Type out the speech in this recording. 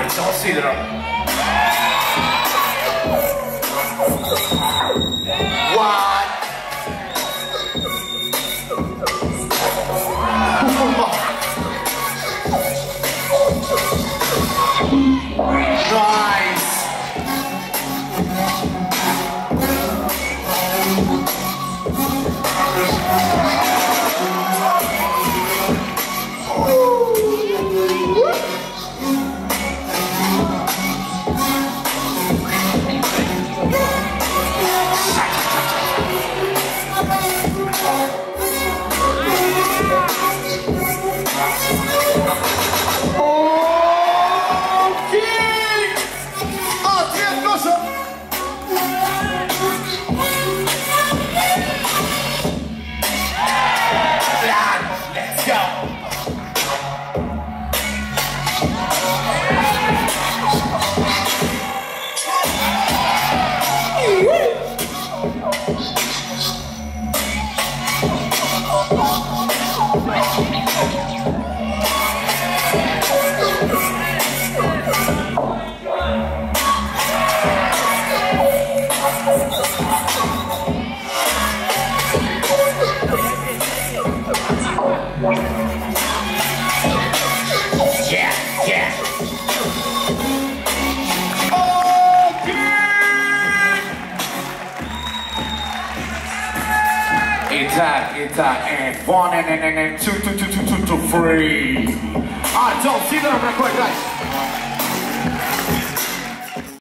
I don't see them. Let's guitar, guitar, and one and and and two, two, two, two, two, two, three. All right, so see you there real quick, guys.